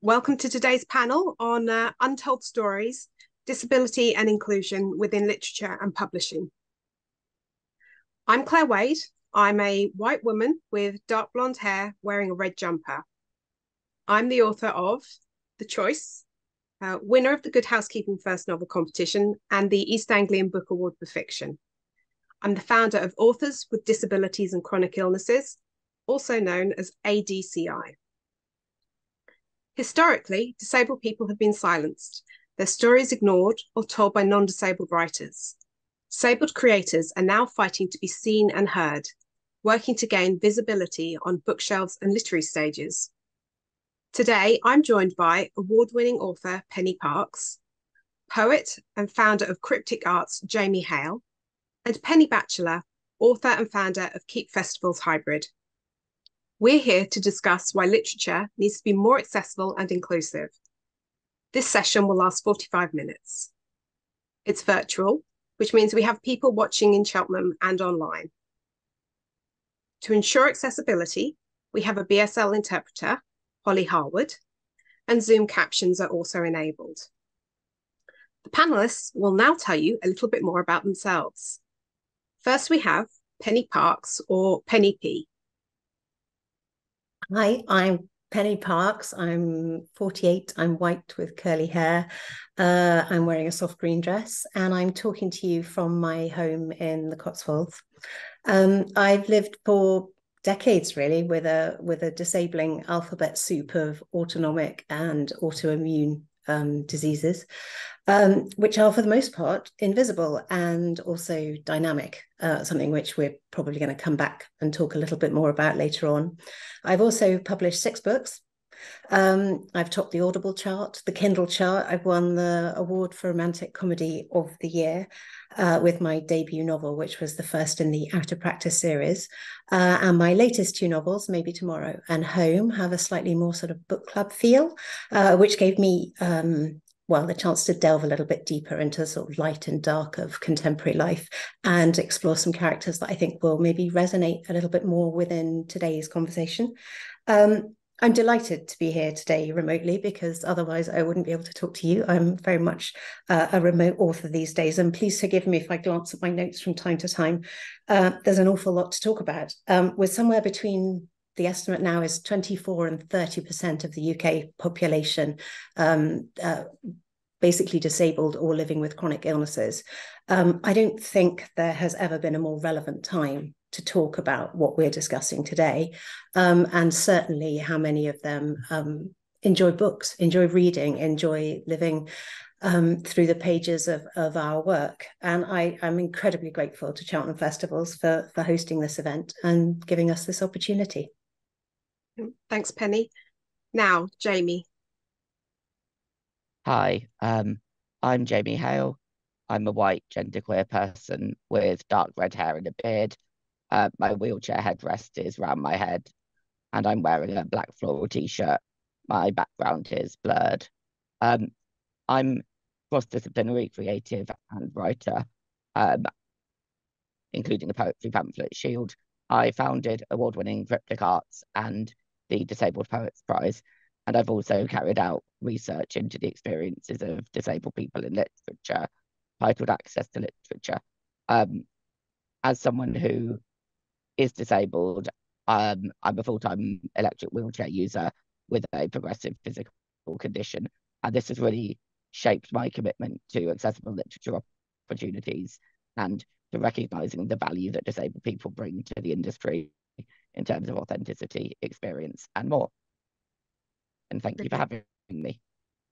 Welcome to today's panel on uh, Untold Stories, Disability and Inclusion within Literature and Publishing. I'm Claire Wade. I'm a white woman with dark blonde hair wearing a red jumper. I'm the author of The Choice, uh, winner of the Good Housekeeping First Novel Competition and the East Anglian Book Award for Fiction. I'm the founder of Authors with Disabilities and Chronic Illnesses, also known as ADCI. Historically, disabled people have been silenced, their stories ignored or told by non disabled writers. Disabled creators are now fighting to be seen and heard, working to gain visibility on bookshelves and literary stages. Today, I'm joined by award winning author Penny Parkes, poet and founder of CRIPtic Arts Jamie Hale, and Penny Batchelor, author and founder of Keep Festivals Hybrid. We're here to discuss why literature needs to be more accessible and inclusive. This session will last 45 minutes. It's virtual, which means we have people watching in Cheltenham and online. To ensure accessibility, we have a BSL interpreter, Holly Harwood, and Zoom captions are also enabled. The panelists will now tell you a little bit more about themselves. First, we have Penny Parkes, or Penny P. Hi, I'm Penny Parkes. I'm 48. I'm white with curly hair. Uh, I'm wearing a soft green dress, and I'm talking to you from my home in the Cotswolds. Um, I've lived for decades, really, with a with a disabling alphabet soup of autonomic and autoimmune um, diseases, um, which are for the most part invisible and also dynamic, uh, something which we're probably going to come back and talk a little bit more about later on. I've also published six books. Um, I've topped the Audible chart, the Kindle chart. I've won the award for romantic comedy of the year uh, with my debut novel, which was the first in the Out of Practice series. Uh, and my latest two novels, Maybe Tomorrow and Home, have a slightly more sort of book club feel, uh, which gave me um, well, the chance to delve a little bit deeper into sort of light and dark of contemporary life and explore some characters that I think will maybe resonate a little bit more within today's conversation. Um, I'm delighted to be here today remotely because otherwise I wouldn't be able to talk to you. I'm very much uh, a remote author these days, and please forgive me if I glance at my notes from time to time. Uh, there's an awful lot to talk about. Um, we're somewhere between the estimate now is 24 and 30% of the UK population um, uh, basically disabled or living with chronic illnesses. Um, I don't think there has ever been a more relevant time to talk about what we're discussing today, um, and certainly how many of them um, enjoy books, enjoy reading, enjoy living um, through the pages of, of our work. And I, am incredibly grateful to Cheltenham Festivals for, for hosting this event and giving us this opportunity. Thanks, Penny. Now, Jamie. Hi, um, I'm Jamie Hale. I'm a white genderqueer person with dark red hair and a beard. Uh, my wheelchair headrest is round my head, and I'm wearing a black floral t-shirt. My background is blurred. Um, I'm cross-disciplinary creative and writer, um, including the poetry pamphlet Shield. I founded award-winning CRIPtic Arts and the Disabled Poets Prize, and I've also carried out research into the experiences of disabled people in literature, titled Access to Literature. Um, as someone who is disabled. Um, I'm a full-time electric wheelchair user with a progressive physical condition, and this has really shaped my commitment to accessible literature opportunities and to recognizing the value that disabled people bring to the industry in terms of authenticity, experience, and more. And thank you for having me.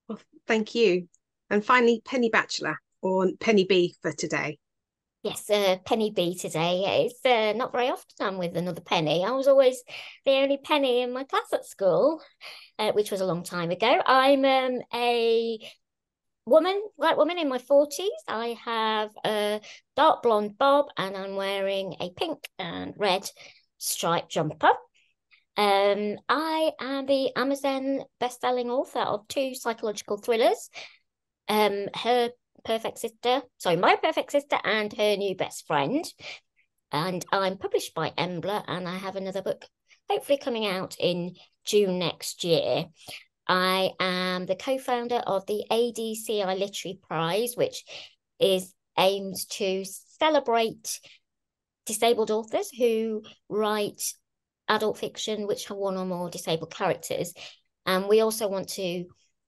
Well, thank you. And finally, Penny Batchelor or Penny B for today. Yes, uh, Penny B today. It's uh, not very often I'm with another Penny. I was always the only Penny in my class at school, uh, which was a long time ago. I'm um, a woman, white woman in my 40s. I have a dark blonde bob and I'm wearing a pink and red striped jumper. Um, I am the Amazon best-selling author of two psychological thrillers. Um, her perfect sister, sorry, my perfect sister and her new best friend. And I'm published by Embla, and I have another book hopefully coming out in June next year. I am the co founder of the ADCI Literary Prize, which is aimed to celebrate disabled authors who write adult fiction which have one or more disabled characters. And we also want to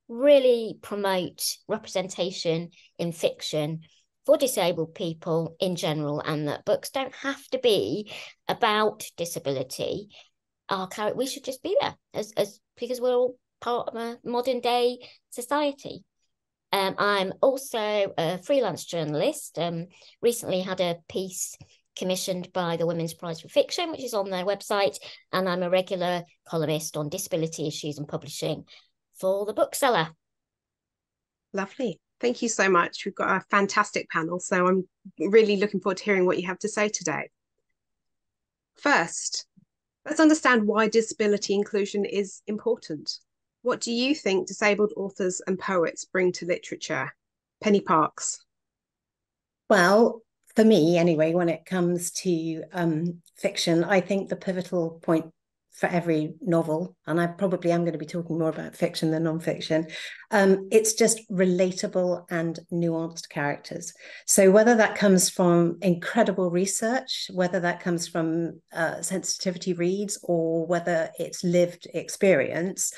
really promote representation in fiction for disabled people in general, and that books don't have to be about disability. Our character, we should just be there as, as because we're all part of a modern day society. Um, I'm also a freelance journalist. Um, recently had a piece commissioned by the Women's Prize for Fiction, which is on their website, and I'm a regular columnist on disability issues and publishing for the bookseller. Lovely. Thank you so much. We've got a fantastic panel, so I'm really looking forward to hearing what you have to say today. First, let's understand why disability inclusion is important. What do you think disabled authors and poets bring to literature? Penny Parkes. Well, for me anyway, when it comes to um, fiction, I think the pivotal point for every novel, and I probably am going to be talking more about fiction than nonfiction. Um, it's just relatable and nuanced characters. So whether that comes from incredible research, whether that comes from uh, sensitivity reads, or whether it's lived experience,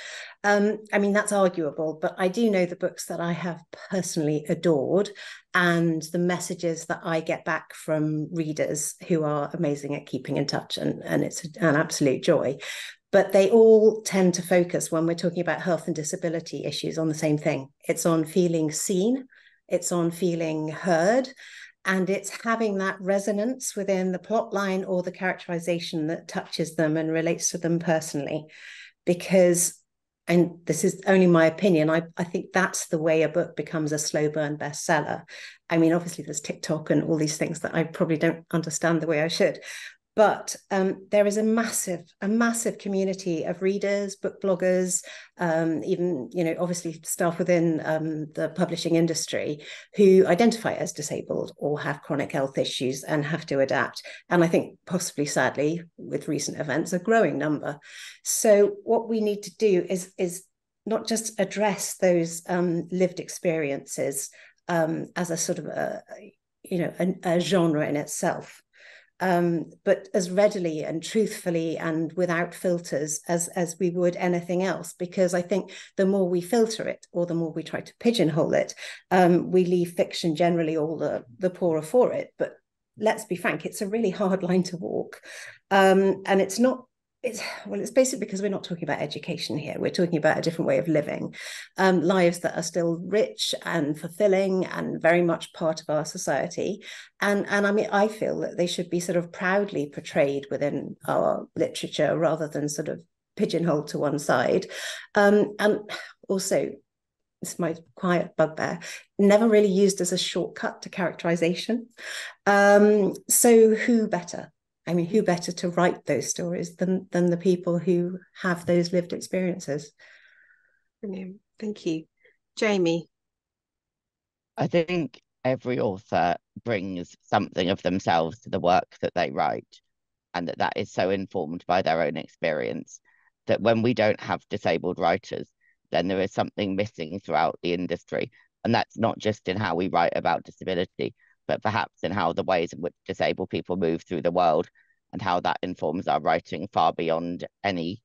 um, I mean that's arguable. But I do know the books that I have personally adored, and the messages that I get back from readers who are amazing at keeping in touch, and, and it's an absolute joy. But they all tend to focus when we're talking about health and disability issues on the same thing. It's on feeling seen, it's on feeling heard, and it's having that resonance within the plot line or the characterization that touches them and relates to them personally. Because and this is only my opinion. I, I think that's the way a book becomes a slow burn bestseller. I mean obviously there's tiktok and all these things that i probably don't understand the way i should but um, there is a massive a massive community of readers book bloggers um, even you know obviously staff within um, the publishing industry who identify as disabled or have chronic health issues and have to adapt. And i think possibly sadly with recent events a growing number. So what we need to do is is not just address those um, lived experiences um, as a sort of a you know a, a genre in itself um, but as readily and truthfully and without filters as as we would anything else because i think the more we filter it or the more we try to pigeonhole it um, we leave fiction generally all the the poorer for it. But let's be frank it's a really hard line to walk. Um, and it's not it's well it's basically because we're not talking about education here. We're talking about a different way of living. Um, lives that are still rich and fulfilling and very much part of our society. And and i mean i feel that they should be sort of proudly portrayed within our literature rather than sort of pigeonholed to one side. Um, and also it's my quiet bugbear, never really used as a shortcut to characterization. Um, so, who better I mean, who better to write those stories than than the people who have those lived experiences? Brilliant. Thank you. Jamie. I think every author brings something of themselves to the work that they write, and that that is so informed by their own experience that when we don't have disabled writers, then there is something missing throughout the industry. And that's not just in how we write about disability, but perhaps in how the ways in which disabled people move through the world and how that informs our writing far beyond any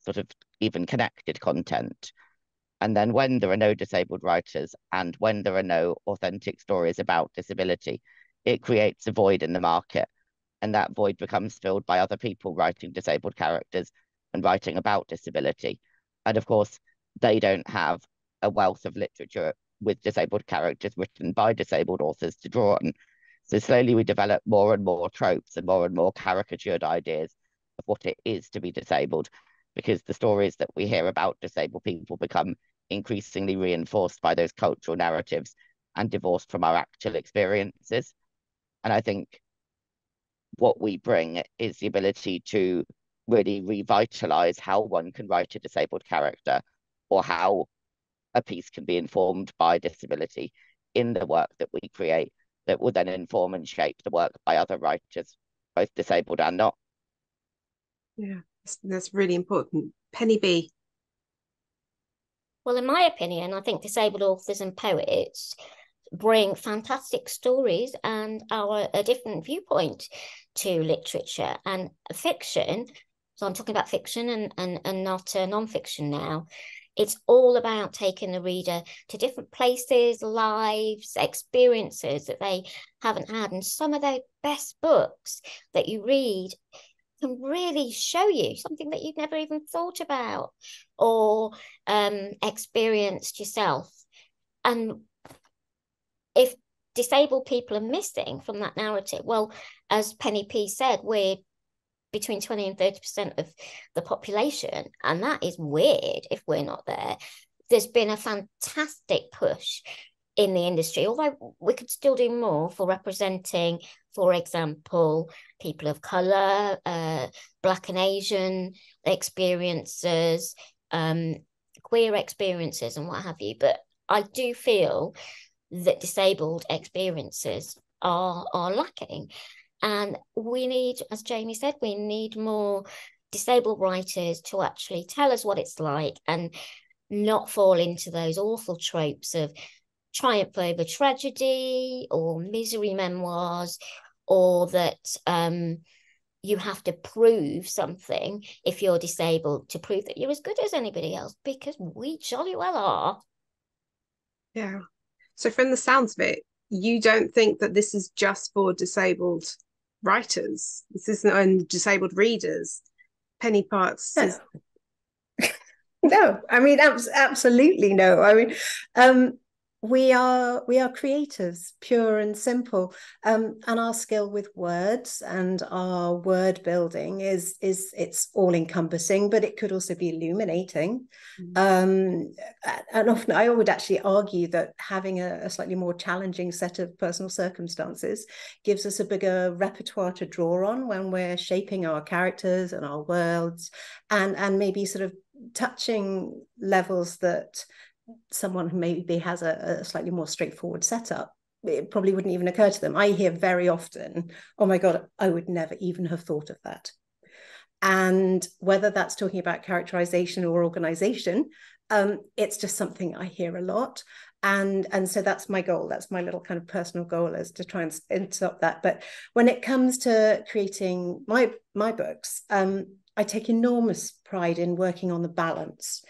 sort of even connected content. And then when there are no disabled writers and when there are no authentic stories about disability, it creates a void in the market. And that void becomes filled by other people writing disabled characters and writing about disability. And of course, they don't have a wealth of literature with disabled characters written by disabled authors to draw on. So slowly we develop more and more tropes and more and more caricatured ideas of what it is to be disabled, because the stories that we hear about disabled people become increasingly reinforced by those cultural narratives and divorced from our actual experiences. And I think what we bring is the ability to really revitalize how one can write a disabled character or how a piece can be informed by disability in the work that we create that will then inform and shape the work by other writers, both disabled and not. Yeah, that's, that's really important. Penny B. Well, in my opinion, I think disabled authors and poets bring fantastic stories and our a different viewpoint to literature and fiction. So I'm talking about fiction and and and not uh, non-fiction now. It's all about taking the reader to different places, lives, experiences that they haven't had. And some of the best books that you read can really show you something that you've never even thought about or um, experienced yourself. And if disabled people are missing from that narrative, well, as Penny P said, we're between 20 and 30% of the population. And that is weird if we're not there. There's been a fantastic push in the industry, although we could still do more for representing, for example, people of colour, uh, Black and Asian experiences, um, queer experiences, and what have you. But I do feel that disabled experiences are are lacking. And we need, as Jamie said, we need more disabled writers to actually tell us what it's like and not fall into those awful tropes of triumph over tragedy or misery memoirs or that um, you have to prove something if you're disabled to prove that you're as good as anybody else because we jolly well are. Yeah. So, from the sounds of it, you don't think that this is just for disabled writers. This isn't only disabled readers. Penny Parkes. No, is... no I mean, abs- absolutely no. I mean, um, we are we are creators pure and simple um, and our skill with words and our word building is is it's all encompassing but it could also be illuminating mm-hmm. um, and often i would actually argue that having a, a, slightly more challenging set of personal circumstances gives us a bigger repertoire to draw on when we're shaping our characters and our worlds and and maybe sort of touching levels that someone who maybe has a, a slightly more straightforward setup it probably wouldn't even occur to them. I hear very often, oh my God, I would never even have thought of that. And whether that's talking about characterization or organization, um, it's just something I hear a lot. And, and so that's my goal. That's my little kind of personal goal is to try and interrupt that. But when it comes to creating my my books, um, I take enormous pride in working on the balance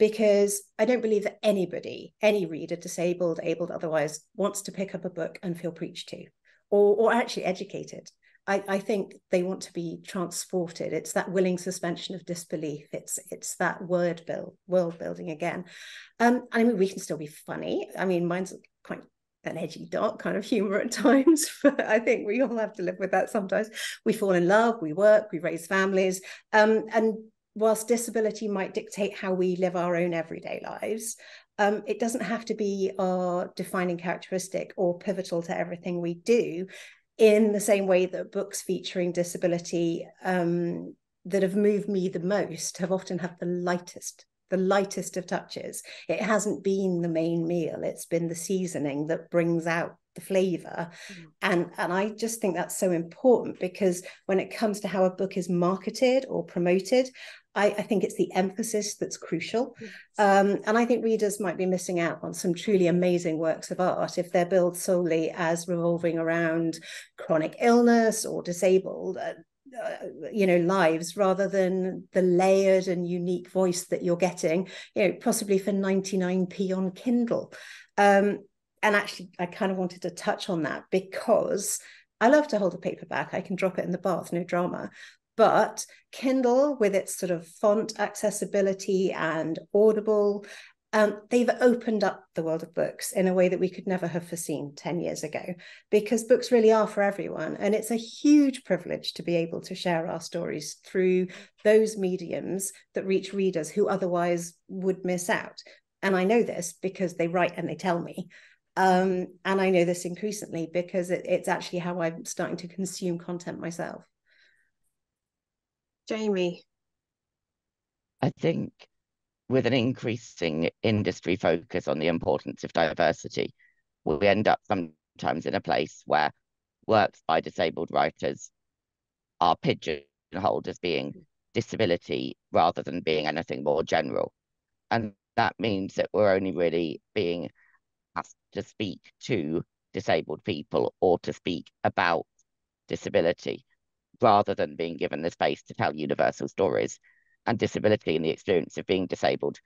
because I don't believe that anybody, any reader, disabled, abled, otherwise, wants to pick up a book and feel preached to or, or actually educated. I, I think they want to be transported. It's that willing suspension of disbelief. It's it's that word build, world building again. Um, I mean, we can still be funny. I mean, mine's quite an edgy, dark kind of humor at times, but I think we all have to live with that sometimes. We fall in love, we work, we raise families, um, and whilst disability might dictate how we live our own everyday lives, um, it doesn't have to be our defining characteristic or pivotal to everything we do in the same way that books featuring disability um, that have moved me the most have often had the lightest the lightest of touches it hasn't been the main meal it's been the seasoning that brings out the flavor mm. and and i just think that's so important because when it comes to how a book is marketed or promoted I, I, think it's the emphasis that's crucial. Yes. Um, and I think readers might be missing out on some truly amazing works of art if they're billed solely as revolving around chronic illness or disabled. Uh, uh, you know lives rather than the layered and unique voice that you're getting you know possibly for 99p on kindle um, and actually i kind of wanted to touch on that because I love to hold a paperback. I can drop it in the bath, no drama. But Kindle, with its sort of font accessibility and audible, um, they've opened up the world of books in a way that we could never have foreseen 10 years ago because books really are for everyone. And it's a huge privilege to be able to share our stories through those mediums that reach readers who otherwise would miss out. And I know this because they write and they tell me. Um, and I know this increasingly because it, it's actually how I'm starting to consume content myself. Jamie? I think with an increasing industry focus on the importance of diversity, we end up sometimes in a place where works by disabled writers are pigeonholed as being disability rather than being anything more general. And that means that we're only really being asked to speak to disabled people or to speak about disability rather than being given the space to tell universal stories. And disability and the experience of being disabled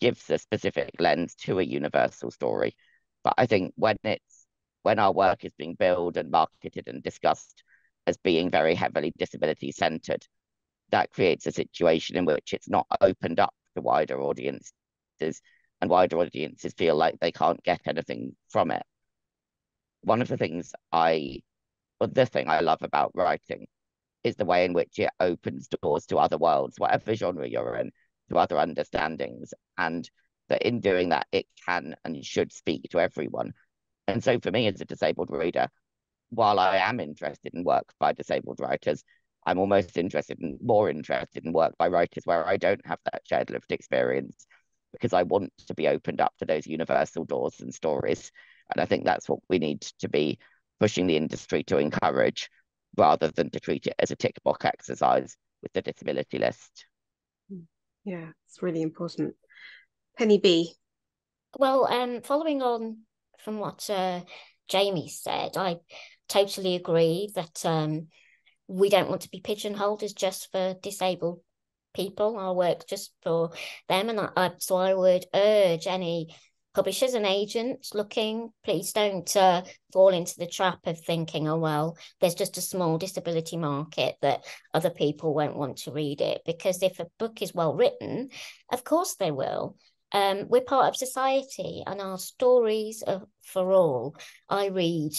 gives a specific lens to a universal story. But I think when it's when our work is being billed and marketed and discussed as being very heavily disability centered, that creates a situation in which it's not opened up to wider audiences and wider audiences feel like they can't get anything from it. One of the things I, or the thing I love about writing is the way in which it opens doors to other worlds, whatever genre you're in, to other understandings. And that in doing that, it can and should speak to everyone. And so for me as a disabled reader, while I am interested in work by disabled writers, I'm almost interested in more interested in work by writers where I don't have that shared lived experience because I want to be opened up to those universal doors and stories. And I think that's what we need to be pushing the industry to encourage rather than to treat it as a tick box exercise with the disability list. Yeah, it's really important. Penny B. Well, um, following on from what uh, Jamie said, I totally agree that um, we don't want to be pigeonholed as just for disabled people. Our work just for them, and I, I, so I would urge any publishers and agents looking, please don't uh, fall into the trap of thinking, oh, well, there's just a small disability market that other people won't want to read it. Because if a book is well written, of course they will. Um, we're part of society and our stories are for all. I read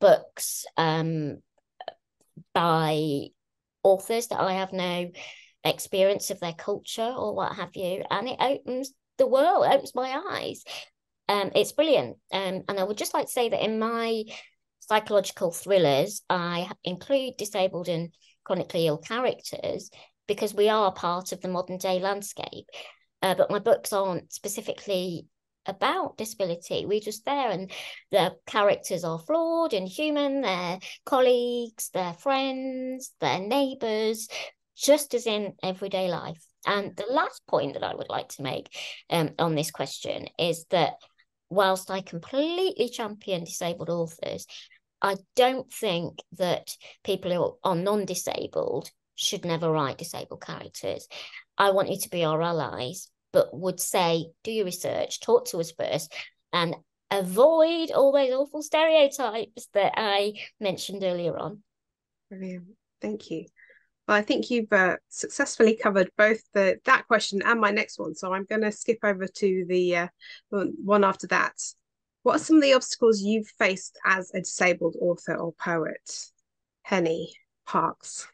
books um, by authors that I have no experience of their culture or what have you, and it opens the world, opens my eyes. Um, it's brilliant. Um, and I would just like to say that in my psychological thrillers, I include disabled and chronically ill characters because we are part of the modern day landscape. Uh, but my books aren't specifically about disability. We're just there, and the characters are flawed and human. Their colleagues, their friends, their neighbours, just as in everyday life. And the last point that I would like to make um, on this question is that whilst I completely champion disabled authors, I don't think that people who are non disabled should never write disabled characters. I want you to be our allies, but would say, do your research, talk to us first, and avoid all those awful stereotypes that I mentioned earlier on. Brilliant. Thank you. Well, I think you've uh, successfully covered both the that question and my next one. So I'm going to skip over to the uh, one after that. What are some of the obstacles you've faced as a disabled author or poet? Penny Parkes.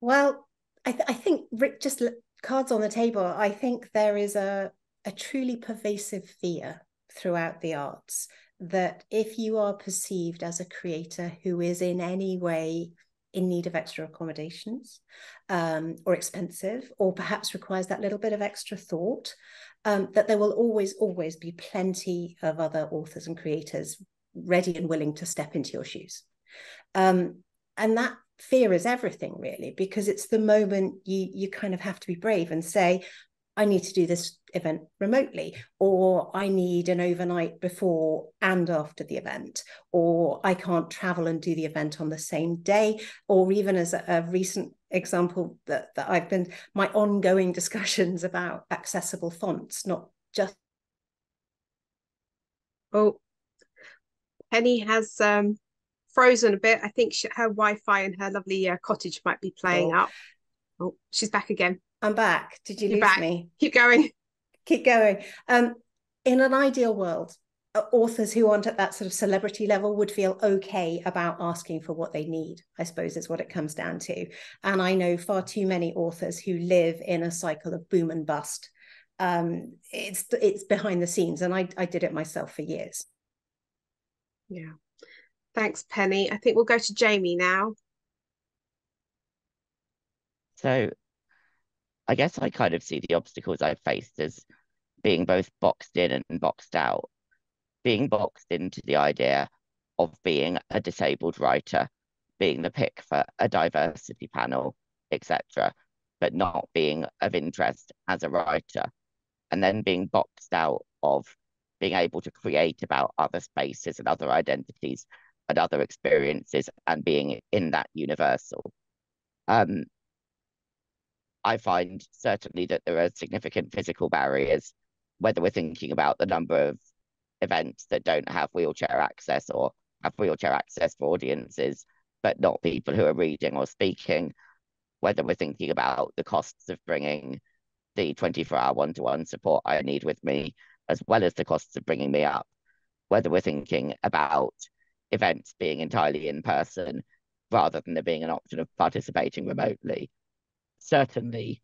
Well, I, th- I think Rick just cards on the table. I think there is a a truly pervasive fear throughout the arts that if you are perceived as a creator who is in any way in need of extra accommodations um, or expensive, or perhaps requires that little bit of extra thought, um, that there will always, always be plenty of other authors and creators ready and willing to step into your shoes. Um, and that fear is everything really because it's the moment you you kind of have to be brave and say I need to do this event remotely, or I need an overnight before and after the event, or I can't travel and do the event on the same day, or even as a, a recent example that, that I've been my ongoing discussions about accessible fonts, not just. Oh, Penny has um, frozen a bit. I think she, her Wi-Fi in her lovely uh, cottage might be playing oh. up. Oh, she's back again. I'm back. Did you You're lose back. me? Keep going. Keep going. Um, in an ideal world, uh, authors who aren't at that sort of celebrity level would feel okay about asking for what they need i suppose is what it comes down to and i know far too many authors who live in a cycle of boom and bust um, it's it's behind the scenes and I, I did it myself for years yeah thanks penny i think we'll go to jamie now so I guess I kind of see the obstacles I've faced as being both boxed in and boxed out. Being boxed into the idea of being a disabled writer, being the pick for a diversity panel, etc., but not being of interest as a writer. and then being boxed out of being able to create about other spaces and other identities and other experiences and being in that universal. Um, I find certainly that there are significant physical barriers, whether we're thinking about the number of events that don't have wheelchair access or have wheelchair access for audiences, but not people who are reading or speaking, whether we're thinking about the costs of bringing the 24 hour one to one support I need with me, as well as the costs of bringing me up, whether we're thinking about events being entirely in person rather than there being an option of participating remotely. Certainly,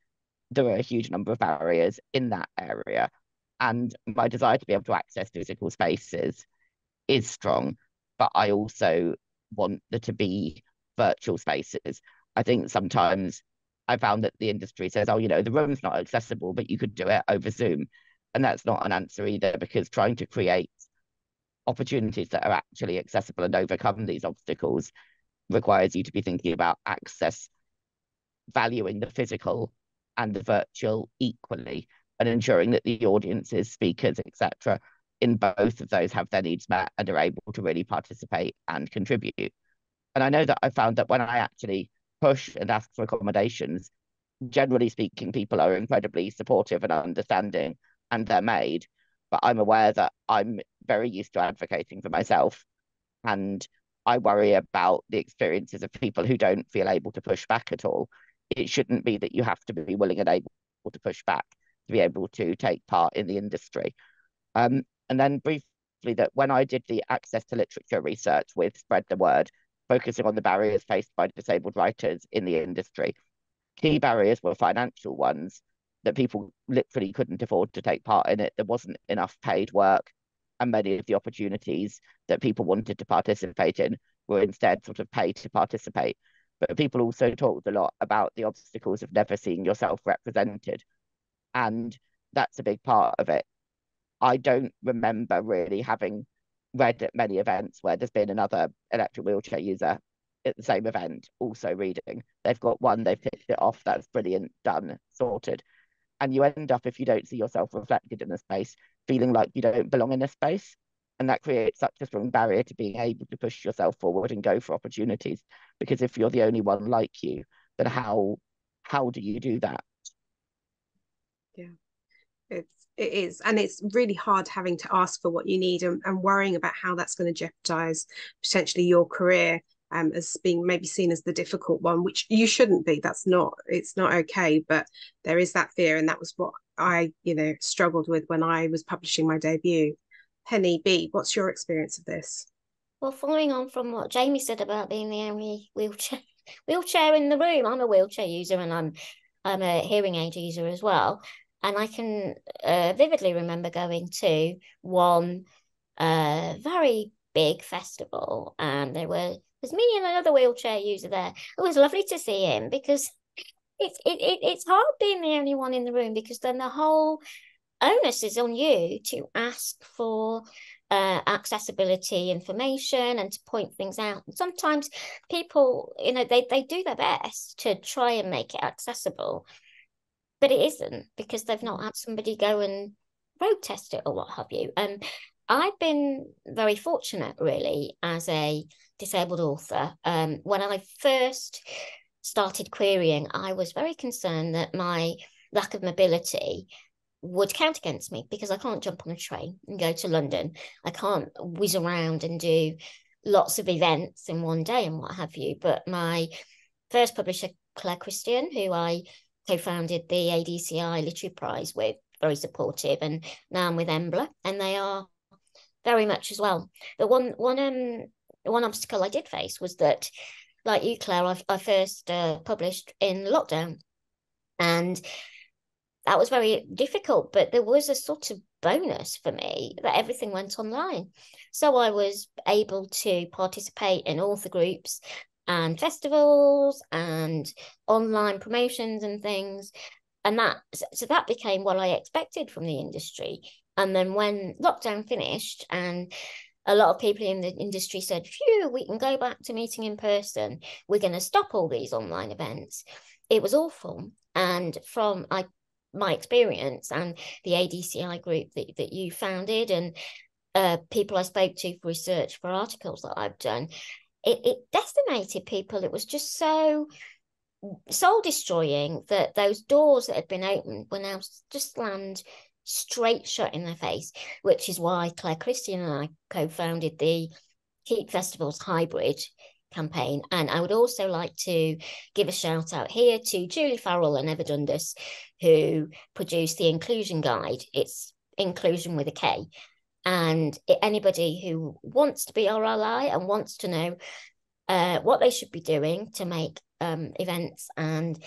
there are a huge number of barriers in that area. And my desire to be able to access physical spaces is strong, but I also want there to be virtual spaces. I think sometimes I found that the industry says, oh, you know, the room's not accessible, but you could do it over Zoom. And that's not an answer either, because trying to create opportunities that are actually accessible and overcome these obstacles requires you to be thinking about access, valuing the physical and the virtual equally, and ensuring that the audiences, speakers, etc., in both of those have their needs met and are able to really participate and contribute. And I know that I found that when I actually push and ask for accommodations, generally speaking, people are incredibly supportive and understanding and they're made. But I'm aware that I'm very used to advocating for myself. And I worry about the experiences of people who don't feel able to push back at all. It shouldn't be that you have to be willing and able to push back to be able to take part in the industry. Um, and then briefly, that when I did the access to literature research with Spread the Word, focusing on the barriers faced by disabled writers in the industry, key barriers were financial ones that people literally couldn't afford to take part in it. There wasn't enough paid work, and many of the opportunities that people wanted to participate in were instead sort of paid to participate. But people also talked a lot about the obstacles of never seeing yourself represented. And that's a big part of it. I don't remember really having read at many events where there's been another electric wheelchair user at the same event also reading. They've got one, they've ticked it off, that's brilliant, done, sorted and you end up if you don't see yourself reflected in a space feeling like you don't belong in a space and that creates such a strong barrier to being able to push yourself forward and go for opportunities because if you're the only one like you then how how do you do that yeah it's it is and it's really hard having to ask for what you need and, and worrying about how that's going to jeopardize potentially your career um, as being maybe seen as the difficult one, which you shouldn't be. That's not, it's not okay. But there is that fear. And that was what I, you know, struggled with when I was publishing my debut. Penny B, what's your experience of this? Well, following on from what Jamie said about being the only wheelchair wheelchair in the room, I'm a wheelchair user and I'm I'm a hearing aid user as well. And I can uh, vividly remember going to one uh, very big festival, and there were there's me and another wheelchair user there. It was lovely to see him because it's it, it it's hard being the only one in the room because then the whole onus is on you to ask for uh, accessibility information and to point things out. And sometimes people, you know, they, they do their best to try and make it accessible, but it isn't because they've not had somebody go and road test it or what have you. And I've been very fortunate, really, as a disabled author. Um, when I first started querying, I was very concerned that my lack of mobility would count against me because I can't jump on a train and go to London. I can't whiz around and do lots of events in one day and what have you. But my first publisher, Claire Christian, who I co-founded the ADCI Literary Prize with, very supportive, and now I'm with Embla, and they are very much as well. The one one um one obstacle I did face was that, like you, Claire, I, I first uh, published in lockdown, and that was very difficult. But there was a sort of bonus for me that everything went online, so I was able to participate in author groups and festivals and online promotions and things and that so that became what i expected from the industry and then when lockdown finished and a lot of people in the industry said, phew, we can go back to meeting in person. We're going to stop all these online events. It was awful. And from, I my experience and the ADCI group that, that you founded and uh, people I spoke to for research for articles that I've done, it, it decimated people. It was just so soul destroying that those doors that had been opened were now just slammed straight shut in their face, which is why Claire Christian and I co founded the Keep Festivals Hybrid campaign. And I would also like to give a shout out here to Julie Farrell and Eva Dundas, who produced the Inkclusion Guide. It's inclusion with a K. And anybody who wants to be our ally and wants to know uh, what they should be doing to make um, events and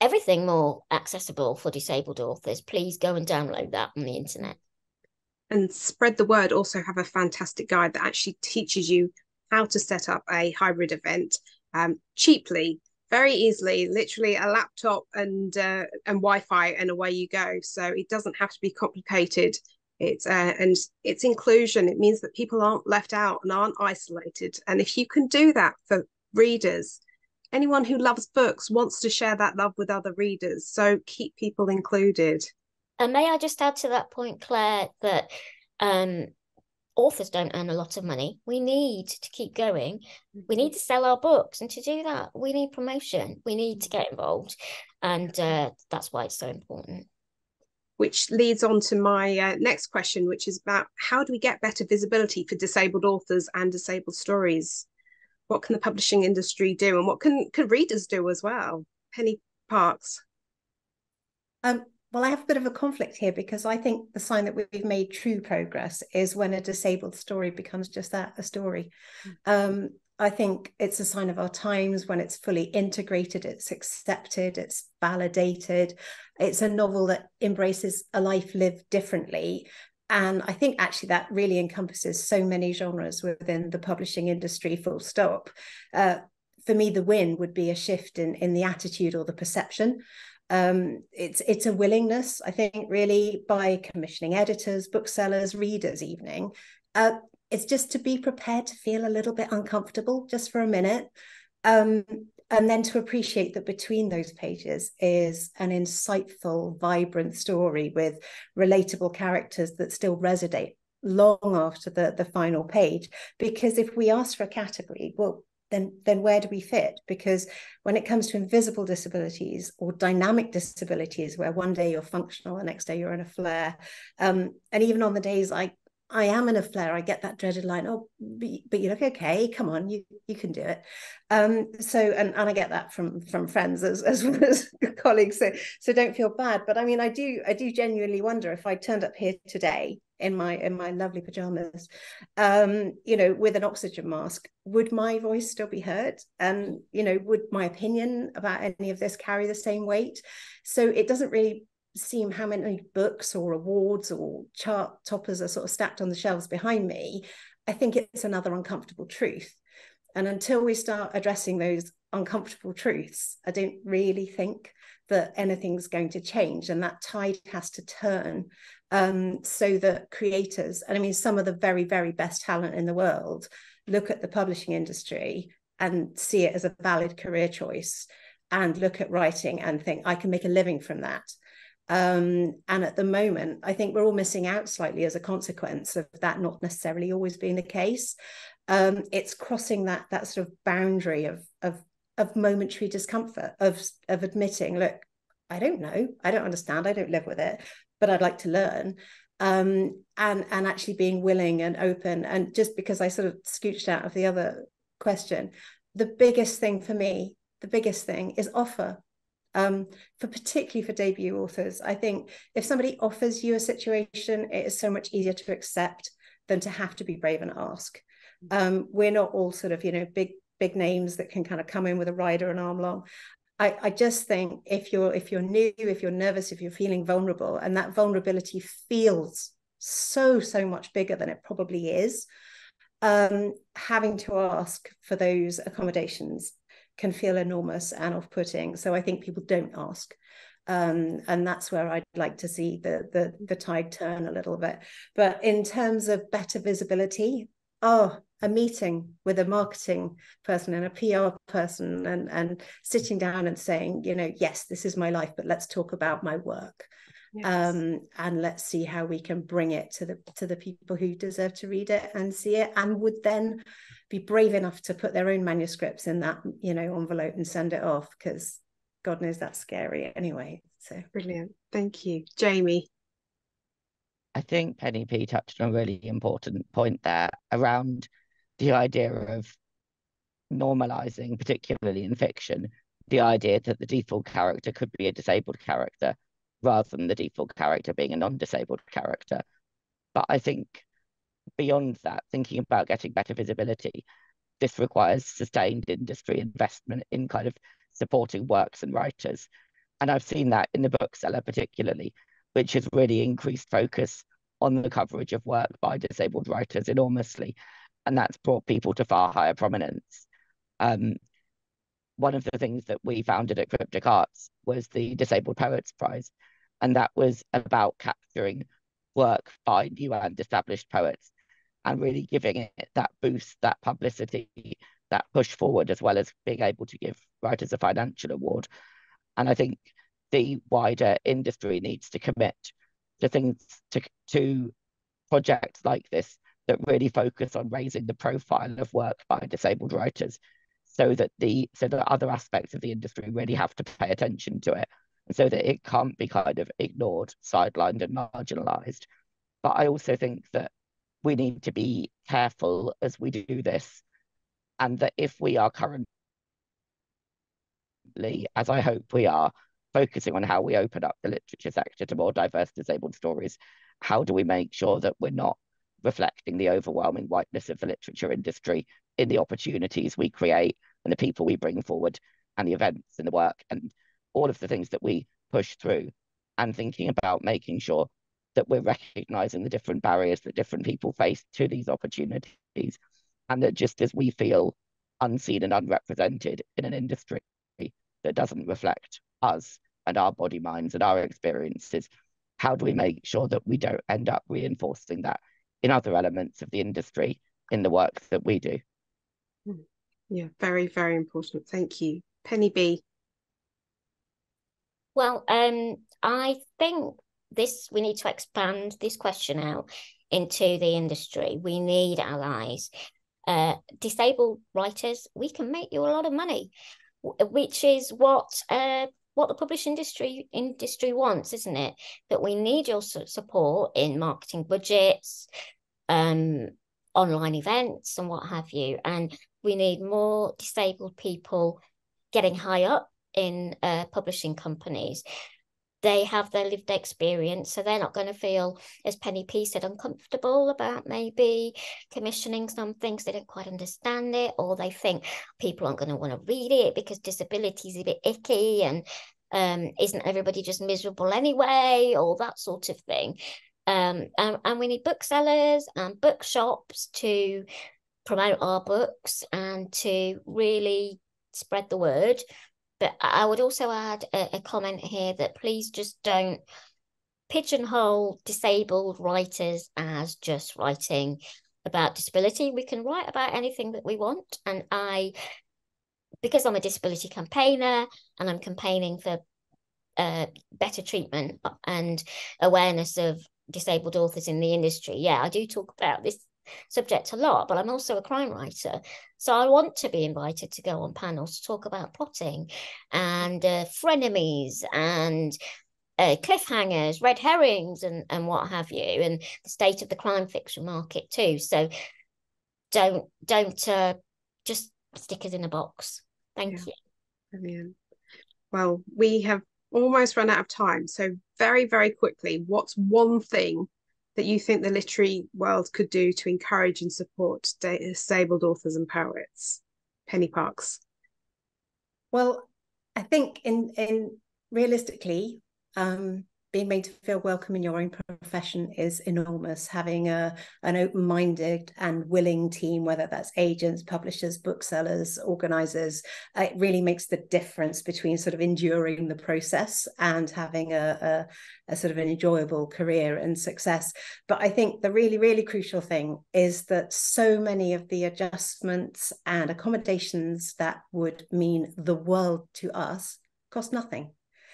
everything more accessible for disabled authors, please go and download that on the internet. And Spread the Word also have a fantastic guide that actually teaches you how to set up a hybrid event um, cheaply, very easily, literally a laptop and uh, and Wi-Fi, and away you go. So it doesn't have to be complicated. It's uh, and it's inclusion. It means that people aren't left out and aren't isolated. And if you can do that for readers, anyone who loves books wants to share that love with other readers. So keep people included. And may I just add to that point, Claire, that um, authors don't earn a lot of money. We need to keep going. We need to sell our books. And to do that, we need promotion. We need to get involved. And uh, that's why it's so important. Which leads on to my uh, next question, which is about how do we get better visibility for disabled authors and disabled stories? What can the publishing industry do, and what can can readers do as well? Penny Parkes. Um, well, I have a bit of a conflict here because I think the sign that we've made true progress is when a disabled story becomes just that a story. Mm. Um, I think it's a sign of our times when it's fully integrated, it's accepted, it's validated. It's a novel that embraces a life lived differently. And I think actually that really encompasses so many genres within the publishing industry, full stop. Uh, for me, the win would be a shift in, in the attitude or the perception um, it's it's a willingness, I think, really by commissioning editors, booksellers, readers, evening. Uh, it's just to be prepared to feel a little bit uncomfortable just for a minute, um, and then to appreciate that between those pages is an insightful, vibrant story with relatable characters that still resonate long after the the final page. Because if we ask for a category, well, then then where do we fit? Because when it comes to invisible disabilities or dynamic disabilities where one day you're functional the next day you're in a flare um, and even on the days i i am in a flare i get that dreaded line oh but, but you look okay come on you you can do it. Um, so and, and i get that from from friends as, as well as colleagues so so don't feel bad. But i mean i do i do genuinely wonder if i turned up here today in my in my lovely pajamas um you know with an oxygen mask would my voice still be heard? And you know would my opinion about any of this carry the same weight? So it doesn't really seem how many books or awards or chart toppers are sort of stacked on the shelves behind me. I think it's another uncomfortable truth. And until we start addressing those uncomfortable truths i don't really think that anything's going to change. And that tide has to turn um, so that creators, and I mean, some of the very, very best talent in the world look at the publishing industry and see it as a valid career choice and look at writing and think, I can make a living from that. Um, and at the moment, I think we're all missing out slightly as a consequence of that not necessarily always being the case. Um, it's crossing that that sort of boundary of of of momentary discomfort of of admitting, look, I don't know, I don't understand, I don't live with it, but I'd like to learn. Um, and and actually being willing and open. And just because I sort of scooched out of the other question, the biggest thing for me, the biggest thing is offer. Um, for particularly for debut authors, I think if somebody offers you a situation, it is so much easier to accept than to have to be brave and ask. Um, we're not all sort of you know big big names that can kind of come in with a rider an arm long. I, I just think if you're if you're new, if you're nervous, if you're feeling vulnerable, and that vulnerability feels so so much bigger than it probably is, um, having to ask for those accommodations can feel enormous and off-putting. So I think people don't ask. Um, and that's where I'd like to see the, the the tide turn a little bit. But in terms of better visibility, oh, a meeting with a marketing person and a PR person and, and sitting down and saying, you know, yes, this is my life, but let's talk about my work. Yes. Um, and let's see how we can bring it to the to the people who deserve to read it and see it and would then be brave enough to put their own manuscripts in that you know envelope and send it off because god knows that's scary anyway so brilliant thank you jamie I think Penny P touched on a really important point there around the idea of normalizing, particularly in fiction, the idea that the default character could be a disabled character rather than the default character being a non-disabled character. But I think beyond that, thinking about getting better visibility, this requires sustained industry investment in kind of supporting works and writers. And I've seen that in the bookseller particularly, which has really increased focus on the coverage of work by disabled writers enormously. And that's brought people to far higher prominence. Um, one of the things that we founded at CRIPtic Arts was the Disabled Poets Prize. And that was about capturing work by new and established poets and really giving it that boost, that publicity, that push forward, as well as being able to give writers a financial award. And I think the wider industry needs to commit to things to to projects like this that really focus on raising the profile of work by disabled writers so that the so that other aspects of the industry really have to pay attention to it and so that it can't be kind of ignored sidelined and marginalized. But i also think that we need to be careful as we do this and that if we are currently as i hope we are focusing on how we open up the literature sector to more diverse disabled stories. How do we make sure that we're not reflecting the overwhelming whiteness of the literature industry in the opportunities we create and the people we bring forward and the events and the work and all of the things that we push through and thinking about making sure that we're recognizing the different barriers that different people face to these opportunities and that just as we feel unseen and unrepresented in an industry that doesn't reflect us and our body minds and our experiences how do we make sure that we don't end up reinforcing that in other elements of the industry in the work that we do? Hmm. yeah very very important. Thank you. Penny b. Well um i think this we need to expand this question out into the industry. We need allies. Uh, disabled writers we can make you a lot of money which is what uh, what the publishing industry industry wants, isn't it? That we need your support in marketing budgets, um, online events, and what have you. And we need more disabled people getting high up in uh, publishing companies they have their lived experience, so they're not going to feel, as Penny P said, uncomfortable about maybe commissioning some things they don't quite understand it, or they think people aren't going to want to read it because disability is a bit icky and um, isn't everybody just miserable anyway, or that sort of thing. Um, and, and we need booksellers and bookshops to promote our books and to really spread the word but I would also add a, a comment here that please just don't pigeonhole disabled writers as just writing about disability. We can write about anything that we want. And I, because I'm a disability campaigner and I'm campaigning for uh, better treatment and awareness of disabled authors in the industry, yeah, I do talk about this subject a lot, but I'm also a crime writer. So I want to be invited to go on panels to talk about plotting and uh, frenemies and uh, cliffhangers, red herrings, and, and what have you, and the state of the crime fiction market too. So don't don't uh, just stick us in a box. Thank yeah. you. Brilliant. Well, we have almost run out of time. So very, very quickly, what's one thing that you think the literary world could do to encourage and support disabled authors and poets? Penny Parkes. Well, I think in in realistically, um, being made to feel welcome in your own profession is enormous. Having a an open minded and willing team, whether that's agents, publishers, booksellers, organizers, uh, it really makes the difference between sort of enduring the process and having a, a, a sort of an enjoyable career and success. But I think the really, really crucial thing is that so many of the adjustments and accommodations that would mean the world to us cost nothing.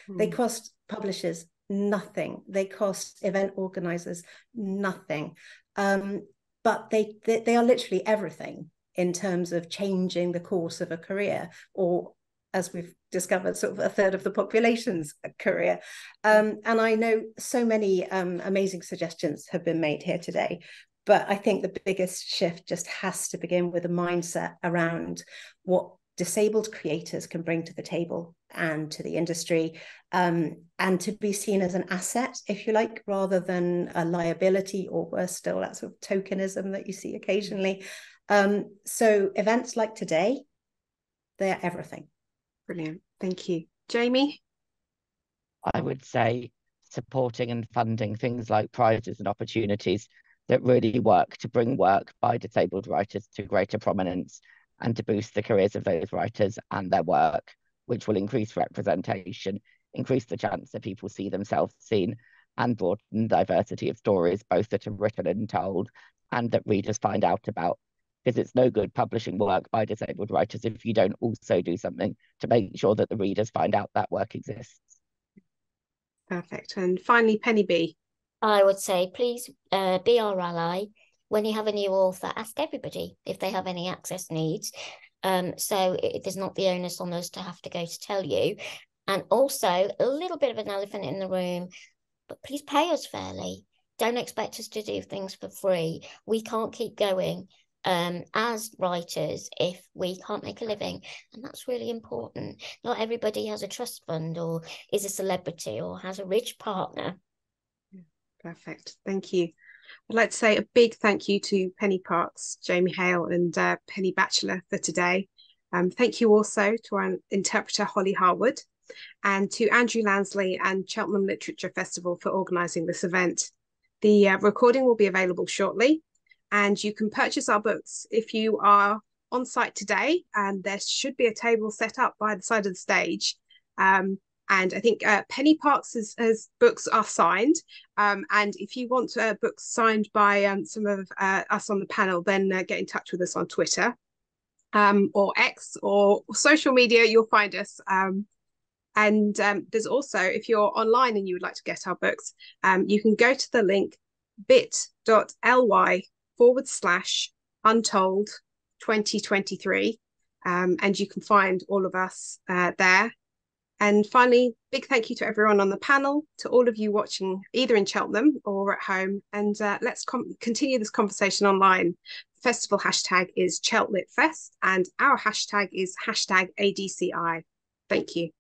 Mm. They hmm. cost publishers nothing. They cost event organizers nothing. Um, but they, they, they are literally everything in terms of changing the course of a career or as we've discovered sort of a third of the population's career um, and i know so many um, amazing suggestions have been made here today but i think the biggest shift just has to begin with a mindset around what disabled creators can bring to the table and to the industry um, and to be seen as an asset if you like rather than a liability or worse still that sort of tokenism that you see occasionally. Um, so events like today they're everything. Brilliant. Thank you. Jamie? I would say supporting and funding things like prizes and opportunities that really work to bring work by disabled writers to greater prominence and to boost the careers of those writers and their work, which will increase representation, increase the chance that people see themselves seen, and broaden diversity of stories, both that are written and told, and that readers find out about. Because it's no good publishing work by disabled writers if you don't also do something to make sure that the readers find out that work exists. Perfect. And finally, Penny B. I would say, please uh, be our ally when you have a new author, ask everybody if they have any access needs. Um, so it, there's not the onus on us to have to go to tell you. And also a little bit of an elephant in the room, but please pay us fairly. Don't expect us to do things for free. We can't keep going um, as writers if we can't make a living. And that's really important. Not everybody has a trust fund or is a celebrity or has a rich partner. Perfect. Thank you. I'd like to say a big thank you to Penny Parkes, Jamie Hale, and uh, Penny Batchelor for today. Um, thank you also to our interpreter Holly Harwood and to Andrew Lansley and Cheltenham Literature Festival for organising this event. The uh, recording will be available shortly, and you can purchase our books if you are on site today. And there should be a table set up by the side of the stage. Um, and I think uh, Penny Parkes has, books are signed. Um, and if you want uh, books signed by um, some of uh, us on the panel, then uh, get in touch with us on Twitter um, or X or social media. You'll find us. Um, and um, there's also, if you're online and you would like to get our books, um, you can go to the link bit.ly forward slash untold 2023. and you can find all of us uh, there and finally, big thank you to everyone on the panel, to all of you watching either in Cheltenham or at home. And uh, let's continue this conversation online. Festival hashtag is CheltLitFest and our hashtag is hashtag ADCI. Thank you.